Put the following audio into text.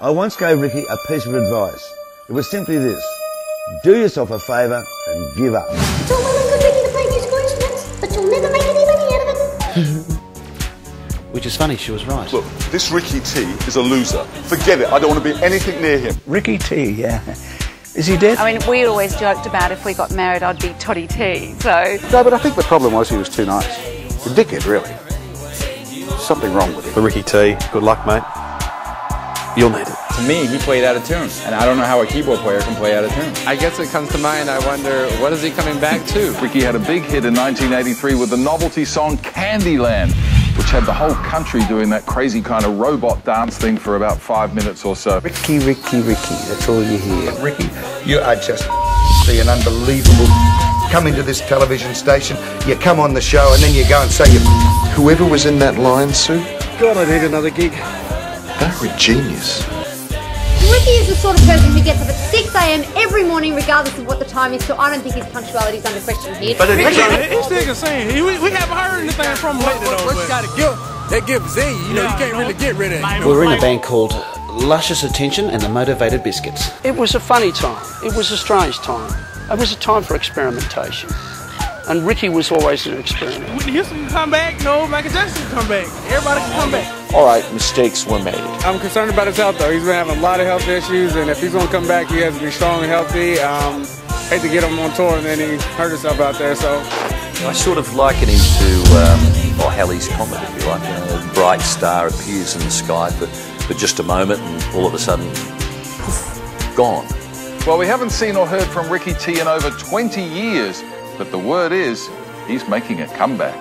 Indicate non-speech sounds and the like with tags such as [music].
I once gave Ricky a piece of advice. It was simply this. Do yourself a favour and give up. It's all well and good Ricky to play musical instruments, but you'll never make any money out of it. [laughs] Which is funny, she was right. Look, this Ricky T is a loser. Forget it. I don't want to be anything near him. Ricky T, yeah. Is he dead? I mean, we always joked about if we got married, I'd be Toddy T. So No, but I think the problem was he was too nice. A dickhead, really. Something wrong with him. For Ricky T, good luck, mate. You'll need it. To me, he played out of tune, and I don't know how a keyboard player can play out of tune. I guess it comes to mind, I wonder, what is he coming back to? Ricky had a big hit in 1983 with the novelty song Candyland, which had the whole country doing that crazy kind of robot dance thing for about five minutes or so. Ricky, Ricky, Ricky. That's all you hear. Ricky, you are just an unbelievable. Come into this television station, you come on the show, and then you go and say you. Whoever was in that line, suit. God, I need another gig. They genius. Ricky is the sort of person who gets up at 6 a.m. every morning, regardless of what the time is, so I don't think his punctuality is under question here. But it is- He's still saying we, we haven't heard anything from him lately though. What you gotta give? That gift is in you. You know, you can't really get rid of it. We're in a band called Luscious Attention and the Motivated Biscuits. It was a funny time. It was a strange time. It was a time for experimentation. And Ricky was always an experiment. Whitney Houston can come back, no, Michael Jackson can come back. Everybody can come back. All right, mistakes were made. I'm concerned about his health, though. He's been having a lot of health issues, and if he's going to come back, he has to be strong and healthy. Um, hate to get him on tour, and then he hurt himself out there, so I sort of liken him to, um, or Halley's Comet, if you like. You know, a bright star appears in the sky for, for just a moment, and all of a sudden, poof, gone. Well, we haven't seen or heard from Ricky T in over 20 years, but the word is he's making a comeback.